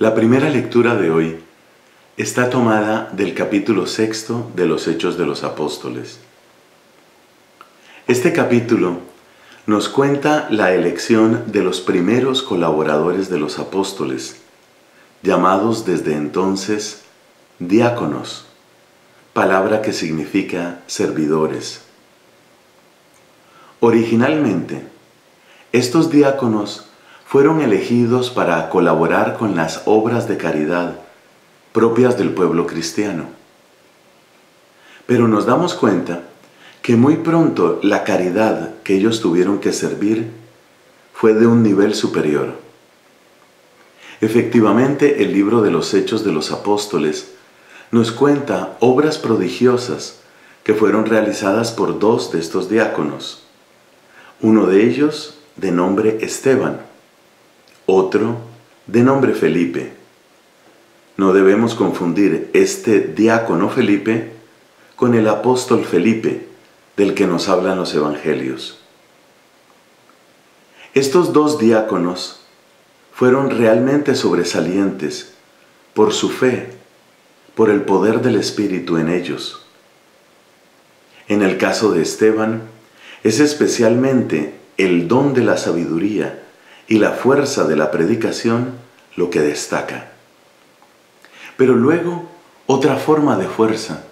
La primera lectura de hoy está tomada del capítulo sexto de los Hechos de los Apóstoles. Este capítulo nos cuenta la elección de los primeros colaboradores de los apóstoles, llamados desde entonces diáconos, palabra que significa servidores. Originalmente, estos diáconos fueron elegidos para colaborar con las obras de caridad propias del pueblo cristiano. Pero nos damos cuenta que muy pronto la caridad que ellos tuvieron que servir fue de un nivel superior. Efectivamente, el libro de los Hechos de los Apóstoles nos cuenta obras prodigiosas que fueron realizadas por dos de estos diáconos. Uno de ellos de nombre Esteban otro de nombre Felipe. No debemos confundir este diácono Felipe con el apóstol Felipe del que nos hablan los evangelios. Estos dos diáconos fueron realmente sobresalientes por su fe, por el poder del Espíritu en ellos. En el caso de Esteban, es especialmente el don de la sabiduría y la fuerza de la predicación lo que destaca. Pero luego otra forma de fuerza,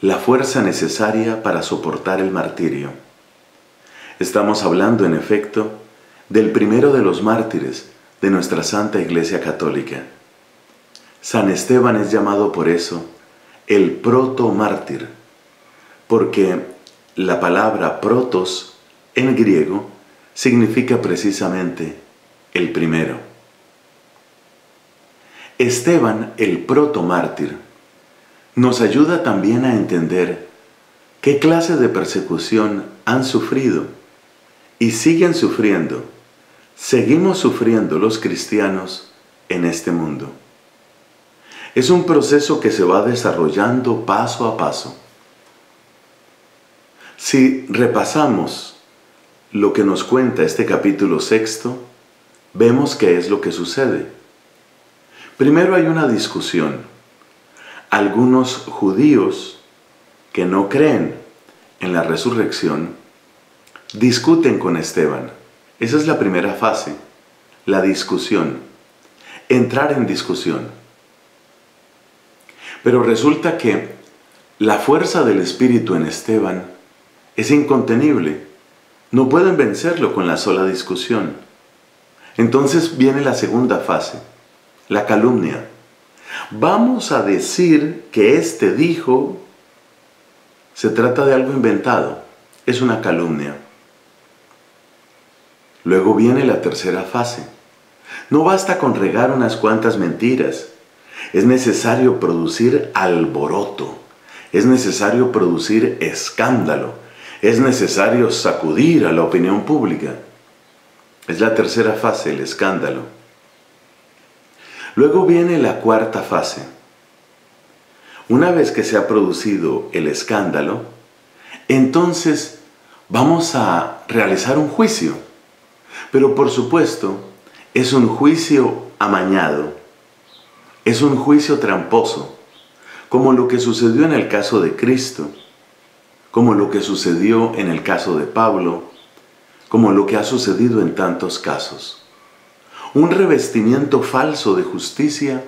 la fuerza necesaria para soportar el martirio. Estamos hablando, en efecto, del primero de los mártires de nuestra Santa Iglesia Católica. San Esteban es llamado por eso el proto-mártir, porque la palabra protos en griego significa precisamente el primero. Esteban, el proto-mártir, nos ayuda también a entender qué clase de persecución han sufrido y siguen sufriendo, seguimos sufriendo los cristianos en este mundo. Es un proceso que se va desarrollando paso a paso. Si repasamos lo que nos cuenta este capítulo sexto, vemos qué es lo que sucede. Primero hay una discusión. Algunos judíos que no creen en la resurrección discuten con Esteban. Esa es la primera fase, la discusión, entrar en discusión. Pero resulta que la fuerza del Espíritu en Esteban es incontenible no pueden vencerlo con la sola discusión. Entonces viene la segunda fase, la calumnia. Vamos a decir que este dijo, se trata de algo inventado, es una calumnia. Luego viene la tercera fase. No basta con regar unas cuantas mentiras, es necesario producir alboroto, es necesario producir escándalo, es necesario sacudir a la opinión pública. Es la tercera fase, el escándalo. Luego viene la cuarta fase. Una vez que se ha producido el escándalo, entonces vamos a realizar un juicio. Pero por supuesto, es un juicio amañado, es un juicio tramposo, como lo que sucedió en el caso de Cristo como lo que sucedió en el caso de Pablo, como lo que ha sucedido en tantos casos. Un revestimiento falso de justicia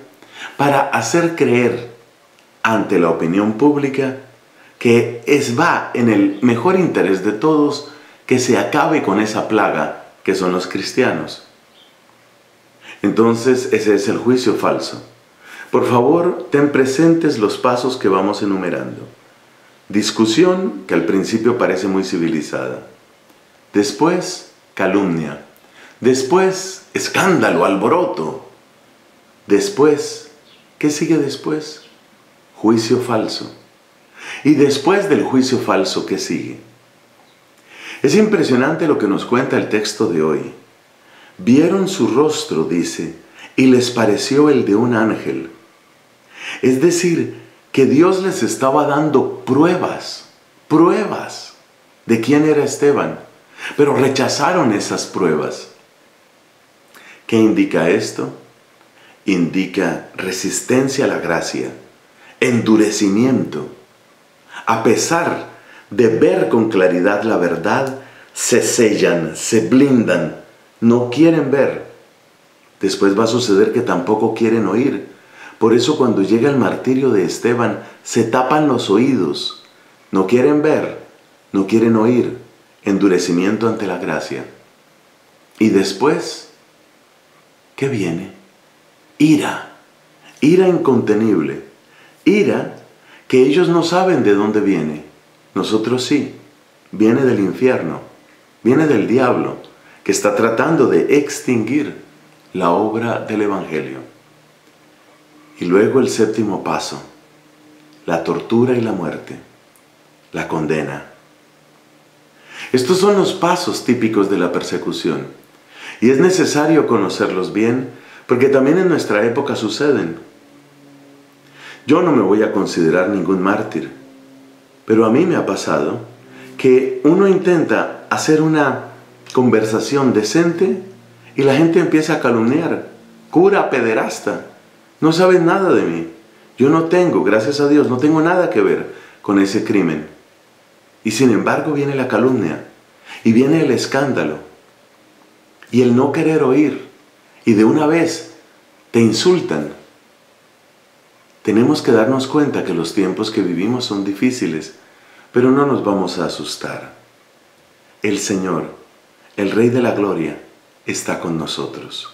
para hacer creer ante la opinión pública que es va en el mejor interés de todos que se acabe con esa plaga que son los cristianos. Entonces ese es el juicio falso. Por favor, ten presentes los pasos que vamos enumerando. Discusión que al principio parece muy civilizada. Después, calumnia. Después, escándalo, alboroto. Después, ¿qué sigue después? Juicio falso. Y después del juicio falso, ¿qué sigue? Es impresionante lo que nos cuenta el texto de hoy. Vieron su rostro, dice, y les pareció el de un ángel. Es decir, que Dios les estaba dando pruebas, pruebas de quién era Esteban, pero rechazaron esas pruebas. ¿Qué indica esto? indica resistencia a la gracia, endurecimiento. A pesar de ver con claridad la verdad, se sellan, se blindan, no quieren ver. Después va a suceder que tampoco quieren oír. Por eso cuando llega el martirio de Esteban, se tapan los oídos. No quieren ver, no quieren oír. Endurecimiento ante la gracia. Y después, ¿qué viene? Ira, ira incontenible. Ira que ellos no saben de dónde viene. Nosotros sí. Viene del infierno, viene del diablo, que está tratando de extinguir la obra del Evangelio. Y luego el séptimo paso, la tortura y la muerte, la condena. Estos son los pasos típicos de la persecución. Y es necesario conocerlos bien porque también en nuestra época suceden. Yo no me voy a considerar ningún mártir, pero a mí me ha pasado que uno intenta hacer una conversación decente y la gente empieza a calumniar. Cura pederasta, no sabes nada de mí. Yo no tengo, gracias a Dios, no tengo nada que ver con ese crimen. Y sin embargo viene la calumnia y viene el escándalo y el no querer oír y de una vez te insultan. Tenemos que darnos cuenta que los tiempos que vivimos son difíciles, pero no nos vamos a asustar. El Señor, el Rey de la Gloria, está con nosotros.